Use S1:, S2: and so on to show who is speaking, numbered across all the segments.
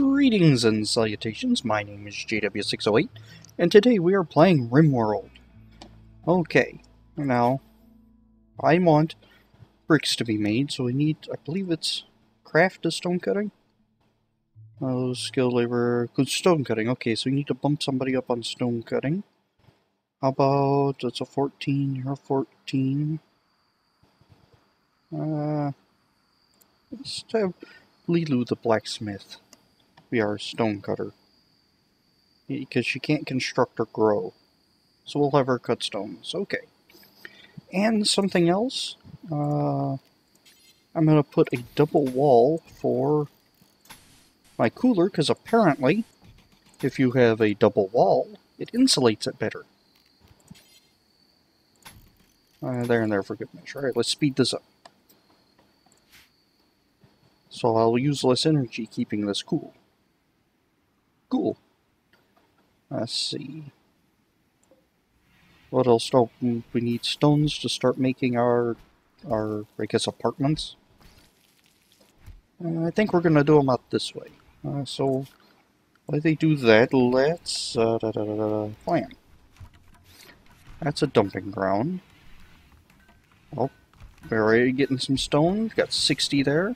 S1: Greetings and salutations, my name is JW608, and today we are playing RimWorld. Okay, now, I want bricks to be made, so we need, I believe it's craft of stone cutting? Oh, skilled labor, good stone cutting, okay, so we need to bump somebody up on stone cutting. How about, it's a 14, you're a 14. Uh, let's have Lilu the blacksmith be our stone cutter. Because she can't construct or grow. So we'll have her cut stones. Okay. And something else. Uh, I'm going to put a double wall for my cooler, because apparently, if you have a double wall, it insulates it better. Uh, there and there for good measure. Alright, let's speed this up. So I'll use less energy keeping this cool. Cool. Let's see. What else? Oh, we need stones to start making our, our I guess, apartments. Uh, I think we're going to do them out this way. Uh, so, while they do that, let's uh, da, da, da, plan. That's a dumping ground. Oh, we're already getting some stone. We've got 60 there.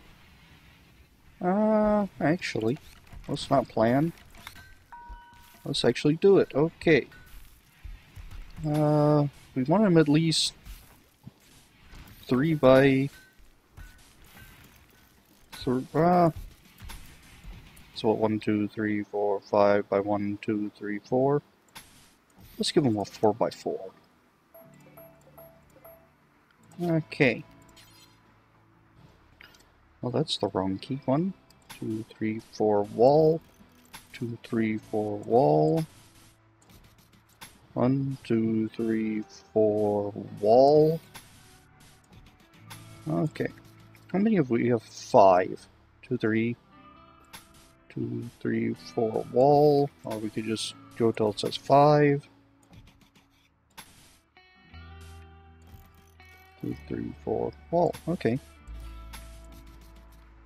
S1: Uh, actually, let's not plan. Let's actually do it. Okay. Uh, we want them at least three by three. Uh, so what? One, two, three, four, five by one, two, three, four. Let's give them a four by four. Okay. Well, that's the wrong key. One, two, three, four, wall two, three, four, wall. One, two, three, four, wall. Okay. How many have we? have five. Two, three, two, three, four, wall. Or we could just go till it says five. Two, three, four, wall. Okay.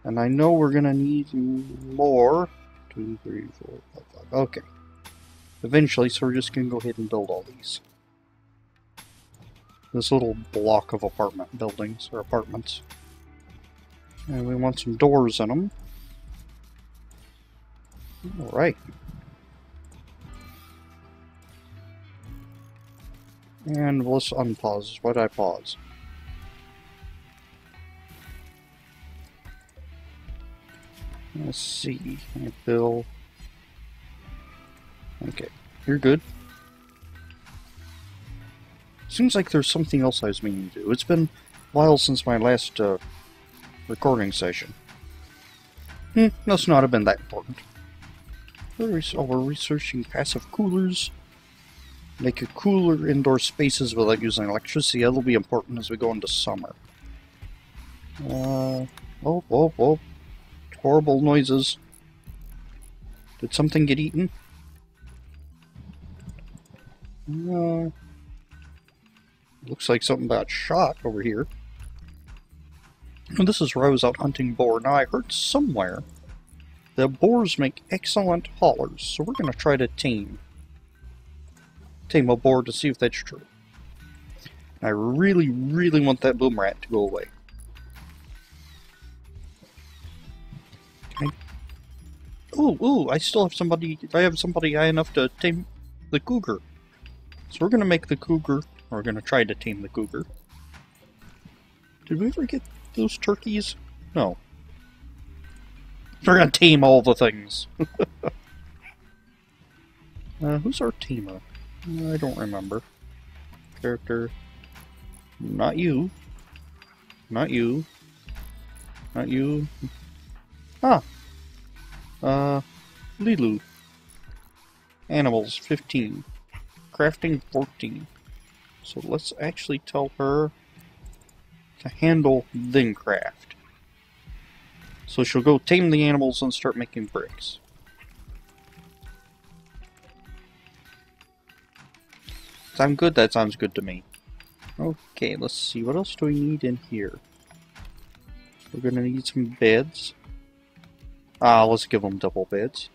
S1: And I know we're gonna need more two, three, four, five, five. Okay. Eventually, so we're just going to go ahead and build all these. This little block of apartment buildings, or apartments. And we want some doors in them. Alright. And let's unpause. Why did I pause? Let's see. Bill. Okay, you're good. Seems like there's something else I was meaning to do. It's been a while since my last uh, recording session. Hmm, must not have been that important. We're, oh, we're researching passive coolers. Make a cooler indoor spaces without using electricity. That'll be important as we go into summer. Uh, oh, oh, oh horrible noises. Did something get eaten? Uh, looks like something got shot over here. This is where I was out hunting boar. Now I heard somewhere that boars make excellent haulers, so we're going to try to tame tame a boar to see if that's true. I really, really want that boom rat to go away. Ooh, ooh, I still have somebody, I have somebody high enough to tame the cougar. So we're gonna make the cougar, we're gonna try to tame the cougar. Did we ever get those turkeys? No. We're gonna tame all the things. uh, who's our tamer? I don't remember. Character. Not you. Not you. Not you. Ah, uh, Lilu. Animals, 15. Crafting, 14. So let's actually tell her to handle, then craft. So she'll go tame the animals and start making bricks. Sound good? That sounds good to me. Okay, let's see. What else do we need in here? We're gonna need some beds. Ah, let's give them double beds.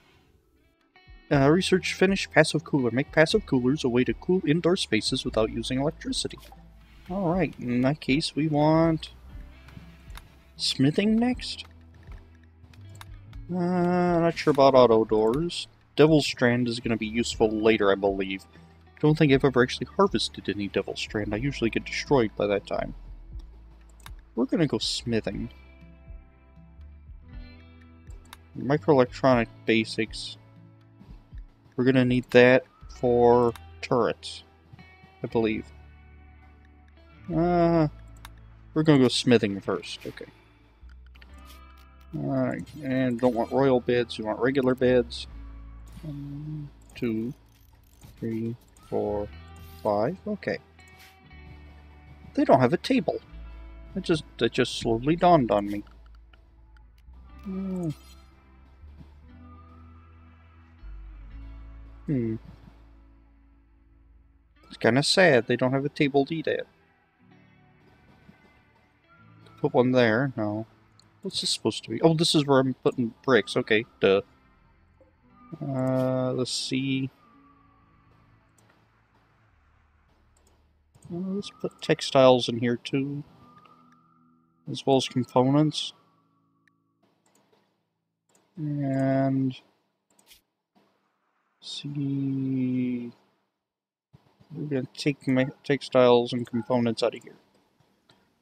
S1: Uh, research finished. Passive cooler. Make passive coolers a way to cool indoor spaces without using electricity. Alright, in that case we want... Smithing next? Uh, not sure about auto doors. Devil's Strand is going to be useful later, I believe. Don't think I've ever actually harvested any Devil's Strand. I usually get destroyed by that time. We're going to go smithing. Microelectronic basics. We're going to need that for turrets, I believe. Uh, we're going to go smithing first. Okay. Alright, and don't want royal beds, we want regular beds. One, two, three, four, five. Okay. They don't have a table. It just it just slowly dawned on me. Hmm. Hmm. It's kind of sad they don't have a table to eat at. Put one there. No. What's this supposed to be? Oh, this is where I'm putting bricks. Okay, duh. Uh, let's see. Uh, let's put textiles in here too, as well as components. And see, we're gonna take my textiles and components out of here.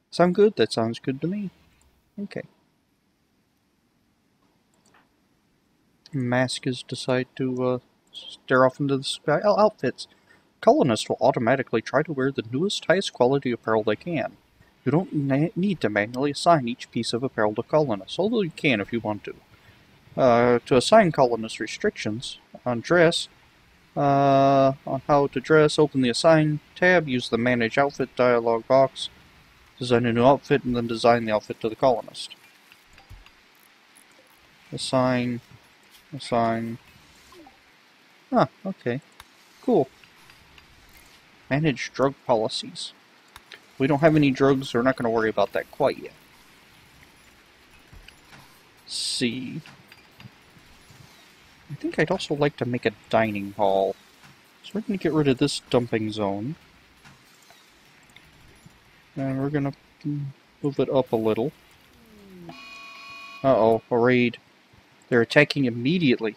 S1: Sound good? That sounds good to me. Okay. Maskers decide to uh, stare off into the sky. Oh, outfits. Colonists will automatically try to wear the newest, highest quality apparel they can. You don't need to manually assign each piece of apparel to colonists, although you can if you want to. Uh, to assign colonists restrictions on dress, uh, on how to dress, open the Assign tab, use the Manage Outfit dialog box, design a new outfit, and then design the outfit to the colonist. Assign Assign. Ah, okay. Cool. Manage drug policies. We don't have any drugs, so we're not going to worry about that quite yet. see. I think I'd also like to make a dining hall. So we're going to get rid of this dumping zone. And we're going to move it up a little. Uh-oh, a raid. They're attacking immediately.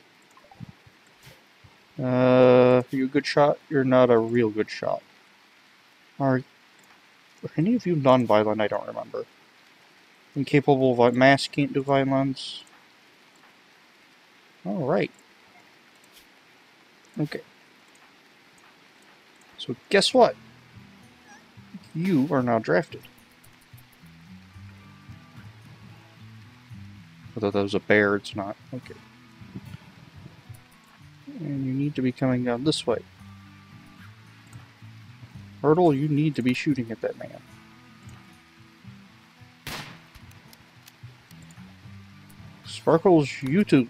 S1: Uh, are you a good shot? You're not a real good shot. Are, are any of you non-violent? I don't remember. Incapable of mass can't do violence. Alright. Okay. So guess what? You are now drafted. Although that was a bear, it's not. Okay. And you need to be coming down this way. Hurdle, you need to be shooting at that man. Sparkles, YouTube.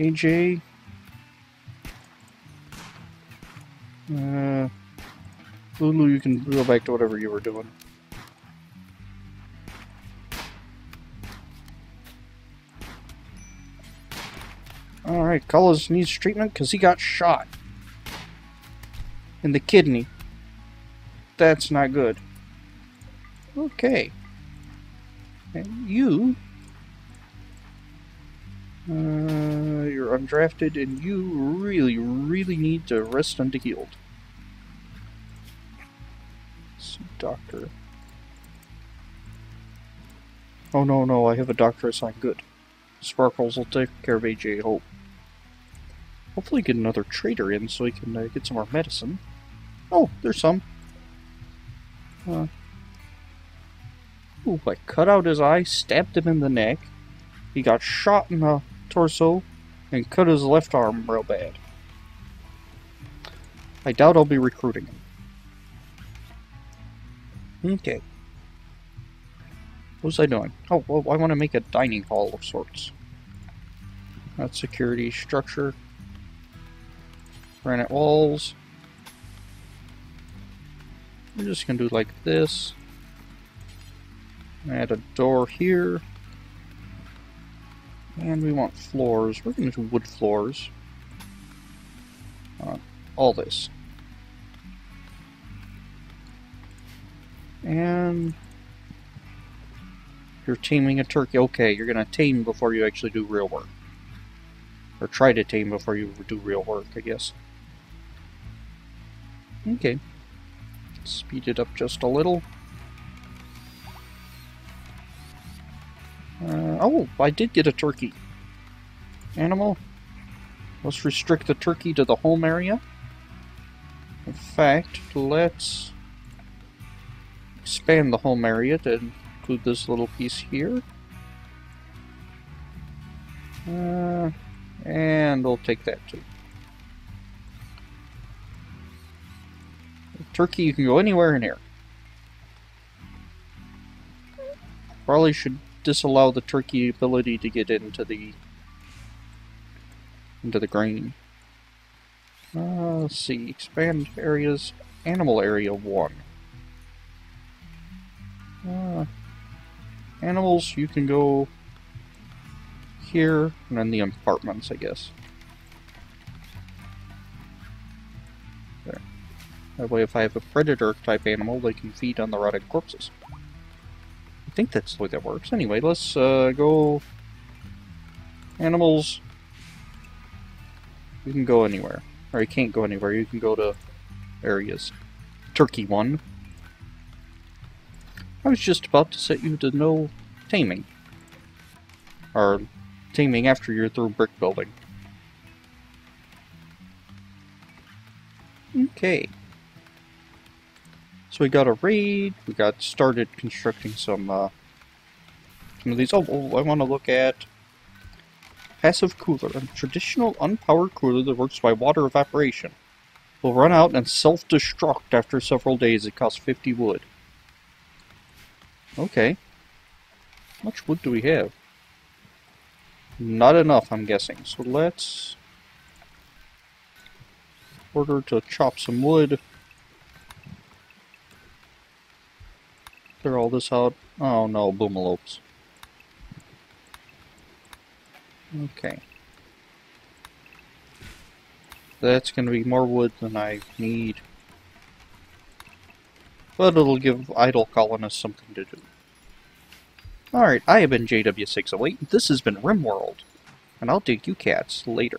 S1: AJ. Uh, Lulu, you can go back to whatever you were doing. Alright, Cullis needs treatment because he got shot. In the kidney. That's not good. Okay. And you... Uh, you're undrafted and you really, really need to rest unto healed. So, doctor. Oh no, no, I have a doctor assigned. Good. Sparkles will take care of AJ Hope. Hopefully get another trader in so he can uh, get some more medicine. Oh, there's some. Uh, ooh, I cut out his eye, stabbed him in the neck. He got shot in the torso and cut his left arm real bad. I doubt I'll be recruiting him. Okay. What was I doing? Oh, well, I want to make a dining hall of sorts. That's security structure. Granite walls. We're just going to do like this. Add a door here. And we want floors. We're going to do wood floors. Uh, all this. And you're taming a turkey. Okay, you're going to tame before you actually do real work. Or try to tame before you do real work, I guess. Okay. Speed it up just a little. Oh, I did get a turkey. Animal. Let's restrict the turkey to the home area. In fact, let's expand the home area to include this little piece here. Uh, and we'll take that too. Turkey, you can go anywhere in here. Probably should disallow the turkey ability to get into the into the grain. Uh, let's see, expand areas, animal area 1. Uh, animals, you can go here, and then the apartments, I guess. There. That way if I have a predator type animal, they can feed on the rotted corpses. I think that's the way that works. Anyway, let's uh, go... Animals. You can go anywhere. Or you can't go anywhere, you can go to areas. Turkey one. I was just about to set you to no taming. Or taming after you're through brick building. Okay. We got a raid, we got started constructing some, uh, some of these. Oh, oh I want to look at passive cooler, a traditional unpowered cooler that works by water evaporation. Will run out and self-destruct after several days. It costs 50 wood. Okay. How much wood do we have? Not enough, I'm guessing. So let's order to chop some wood. Clear all this out. Oh no, boomalopes. Okay. That's going to be more wood than I need. But it'll give idle colonists something to do. Alright, I have been JW608, this has been RimWorld, and I'll dig you cats later.